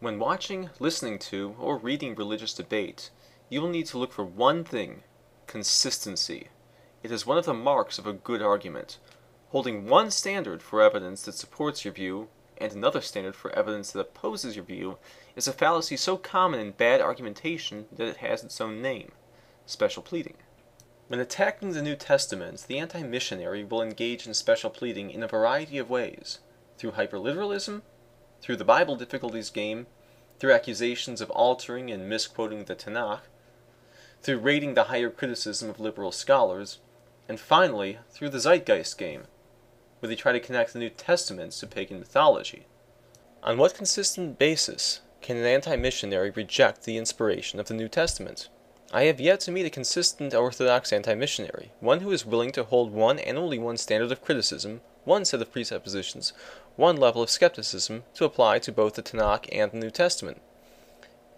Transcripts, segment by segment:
When watching, listening to, or reading religious debate, you will need to look for one thing consistency. It is one of the marks of a good argument. Holding one standard for evidence that supports your view, and another standard for evidence that opposes your view, is a fallacy so common in bad argumentation that it has its own name special pleading. When attacking the New Testament, the anti missionary will engage in special pleading in a variety of ways through hyperliteralism, through the Bible difficulties game, through accusations of altering and misquoting the Tanakh, through raiding the higher criticism of liberal scholars, and finally through the zeitgeist game, where they try to connect the New Testament to pagan mythology. On what consistent basis can an anti missionary reject the inspiration of the New Testament? I have yet to meet a consistent orthodox anti missionary, one who is willing to hold one and only one standard of criticism, one set of presuppositions, one level of skepticism to apply to both the Tanakh and the New Testament.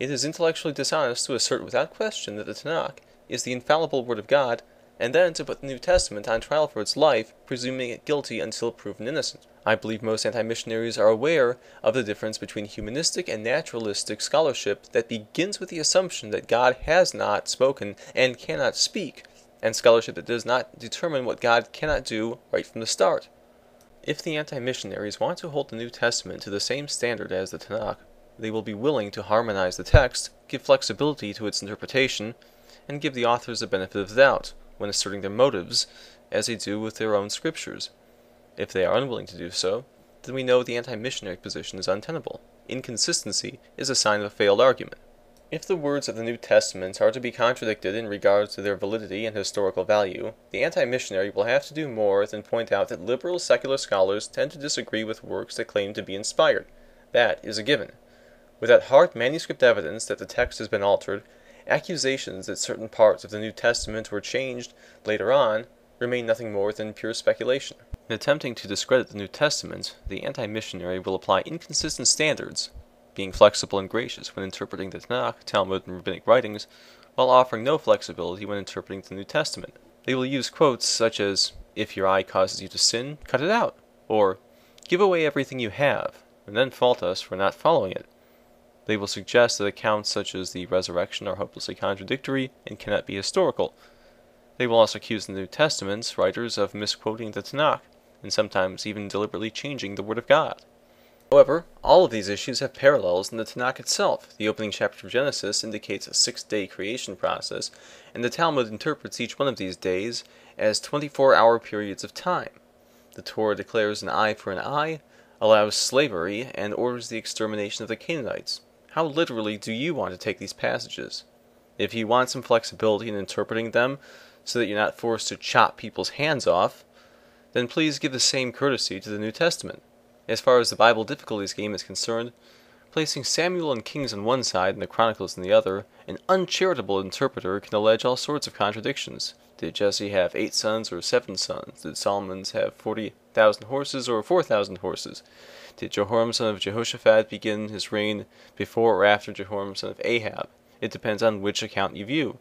It is intellectually dishonest to assert without question that the Tanakh is the infallible Word of God, and then to put the New Testament on trial for its life, presuming it guilty until proven innocent. I believe most anti missionaries are aware of the difference between humanistic and naturalistic scholarship that begins with the assumption that God has not spoken and cannot speak, and scholarship that does not determine what God cannot do right from the start. If the anti missionaries want to hold the New Testament to the same standard as the Tanakh, they will be willing to harmonize the text, give flexibility to its interpretation, and give the authors the benefit of the doubt when asserting their motives, as they do with their own scriptures. If they are unwilling to do so, then we know the anti missionary position is untenable. Inconsistency is a sign of a failed argument. If the words of the New Testament are to be contradicted in regard to their validity and historical value, the anti missionary will have to do more than point out that liberal secular scholars tend to disagree with works that claim to be inspired. That is a given. Without hard manuscript evidence that the text has been altered, accusations that certain parts of the New Testament were changed later on remain nothing more than pure speculation. In attempting to discredit the New Testament, the anti missionary will apply inconsistent standards, being flexible and gracious when interpreting the Tanakh, Talmud, and rabbinic writings, while offering no flexibility when interpreting the New Testament. They will use quotes such as, If your eye causes you to sin, cut it out, or Give away everything you have, and then fault us for not following it. They will suggest that accounts such as the resurrection are hopelessly contradictory and cannot be historical. They will also accuse the New Testament's writers of misquoting the Tanakh and sometimes even deliberately changing the Word of God. However, all of these issues have parallels in the Tanakh itself. The opening chapter of Genesis indicates a six day creation process, and the Talmud interprets each one of these days as 24 hour periods of time. The Torah declares an eye for an eye, allows slavery, and orders the extermination of the Canaanites. How literally do you want to take these passages? If you want some flexibility in interpreting them so that you're not forced to chop people's hands off, then please give the same courtesy to the New Testament. As far as the Bible difficulties game is concerned, placing Samuel and Kings on one side and the Chronicles on the other, an uncharitable interpreter can allege all sorts of contradictions. Did Jesse have eight sons or seven sons? Did Solomon's have forty thousand horses or four thousand horses? Did Jehoram son of Jehoshaphat begin his reign before or after Jehoram son of Ahab? It depends on which account you view.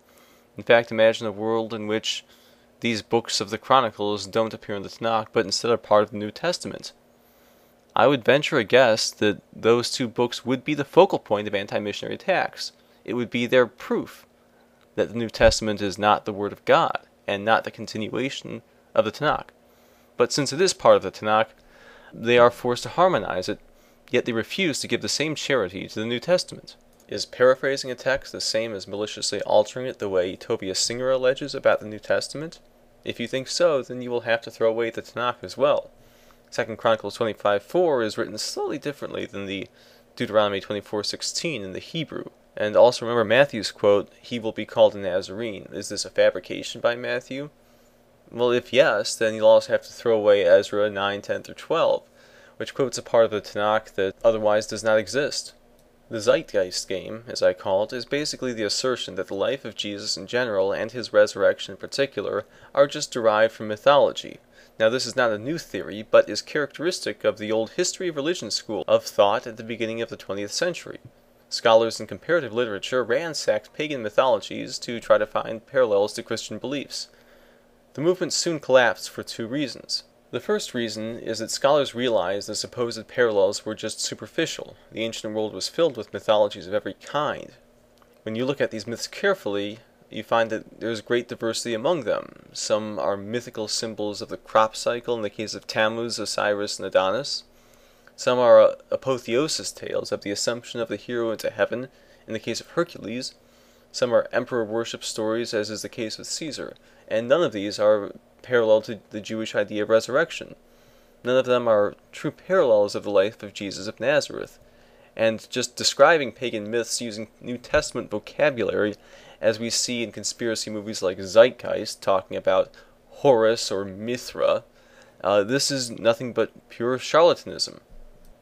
In fact, imagine a world in which these books of the Chronicles don't appear in the Tanakh, but instead are part of the New Testament. I would venture a guess that those two books would be the focal point of anti missionary attacks. It would be their proof that the New Testament is not the Word of God and not the continuation of the Tanakh. But since it is part of the Tanakh, they are forced to harmonize it, yet they refuse to give the same charity to the New Testament. Is paraphrasing a text the same as maliciously altering it the way Tovia Singer alleges about the New Testament? If you think so, then you will have to throw away the Tanakh as well. Second Chronicles 25:4 is written slightly differently than the Deuteronomy 24:16 in the Hebrew. And also remember Matthew's quote, "He will be called a Nazarene." Is this a fabrication by Matthew? Well, if yes, then you'll also have to throw away Ezra 9, 10 through 12, which quotes a part of the Tanakh that otherwise does not exist. The Zeitgeist game, as I call it, is basically the assertion that the life of Jesus in general and his resurrection in particular are just derived from mythology. Now, this is not a new theory, but is characteristic of the old history of religion school of thought at the beginning of the 20th century. Scholars in comparative literature ransacked pagan mythologies to try to find parallels to Christian beliefs. The movement soon collapsed for two reasons. The first reason is that scholars realized the supposed parallels were just superficial. The ancient world was filled with mythologies of every kind. When you look at these myths carefully, you find that there's great diversity among them. Some are mythical symbols of the crop cycle in the case of Tammuz, Osiris, and Adonis. Some are uh, apotheosis tales of the assumption of the hero into heaven in the case of Hercules. Some are emperor worship stories, as is the case with Caesar. And none of these are parallel to the Jewish idea of resurrection. None of them are true parallels of the life of Jesus of Nazareth. And just describing pagan myths using New Testament vocabulary, as we see in conspiracy movies like Zeitgeist, talking about Horus or Mithra, uh, this is nothing but pure charlatanism.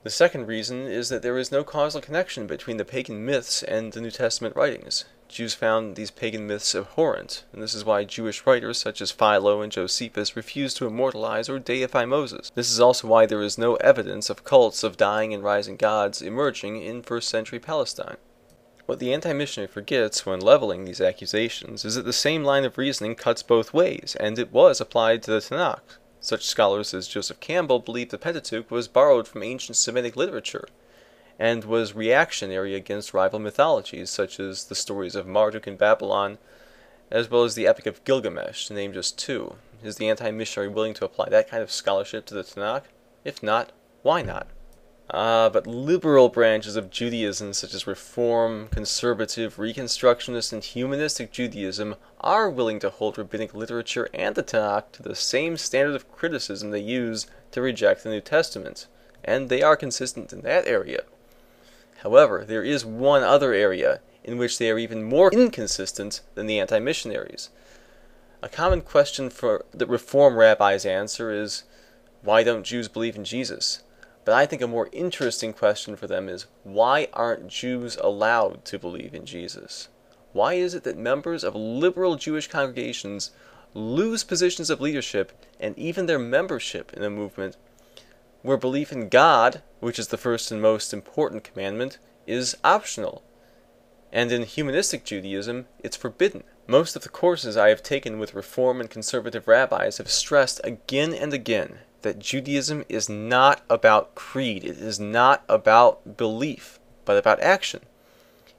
The second reason is that there is no causal connection between the pagan myths and the New Testament writings. Jews found these pagan myths abhorrent, and this is why Jewish writers such as Philo and Josephus refused to immortalize or deify Moses. This is also why there is no evidence of cults of dying and rising gods emerging in first century Palestine. What the anti missionary forgets when leveling these accusations is that the same line of reasoning cuts both ways, and it was applied to the Tanakh. Such scholars as Joseph Campbell believed the Pentateuch was borrowed from ancient Semitic literature and was reactionary against rival mythologies such as the stories of Marduk in Babylon, as well as the Epic of Gilgamesh, to name just two. Is the anti missionary willing to apply that kind of scholarship to the Tanakh? If not, why not? Ah, but liberal branches of Judaism, such as Reform, Conservative, Reconstructionist, and Humanistic Judaism, are willing to hold rabbinic literature and the Tanakh to the same standard of criticism they use to reject the New Testament, and they are consistent in that area. However, there is one other area in which they are even more inconsistent than the anti missionaries. A common question for the Reform rabbis answer is why don't Jews believe in Jesus? But I think a more interesting question for them is why aren't Jews allowed to believe in Jesus? Why is it that members of liberal Jewish congregations lose positions of leadership and even their membership in a movement where belief in God, which is the first and most important commandment, is optional. And in humanistic Judaism, it's forbidden. Most of the courses I have taken with Reform and conservative rabbis have stressed again and again that Judaism is not about creed, it is not about belief, but about action.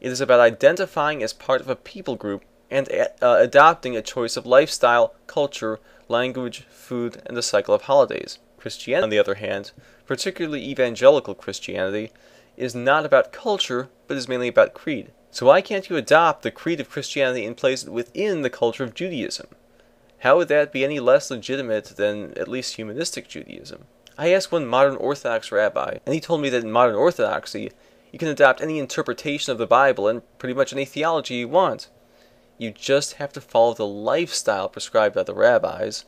It is about identifying as part of a people group and uh, adopting a choice of lifestyle, culture, language, food, and the cycle of holidays. Christianity, on the other hand, particularly evangelical Christianity, is not about culture, but is mainly about creed. So why can't you adopt the creed of Christianity and place it within the culture of Judaism? How would that be any less legitimate than at least humanistic Judaism? I asked one modern Orthodox rabbi, and he told me that in modern Orthodoxy, you can adopt any interpretation of the Bible and pretty much any theology you want. You just have to follow the lifestyle prescribed by the rabbis,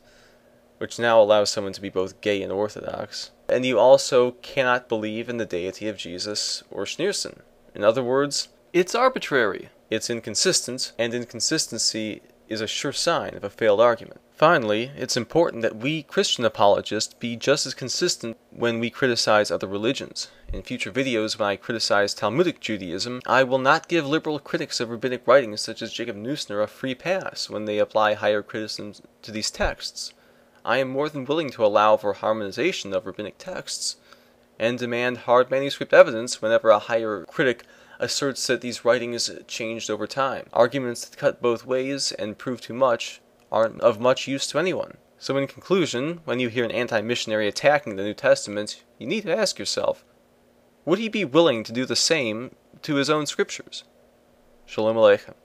which now allows someone to be both gay and orthodox. And you also cannot believe in the deity of Jesus or Schneerson. In other words, it's arbitrary. It's inconsistent, and inconsistency is a sure sign of a failed argument. Finally, it's important that we Christian apologists be just as consistent when we criticize other religions. In future videos, when I criticize Talmudic Judaism, I will not give liberal critics of rabbinic writings such as Jacob Neusner a free pass when they apply higher criticism to these texts. I am more than willing to allow for harmonization of rabbinic texts, and demand hard manuscript evidence whenever a higher critic asserts that these writings changed over time. Arguments that cut both ways and prove too much aren't of much use to anyone. So, in conclusion, when you hear an anti missionary attacking the New Testament, you need to ask yourself would he be willing to do the same to his own scriptures? Shalom Aleichem.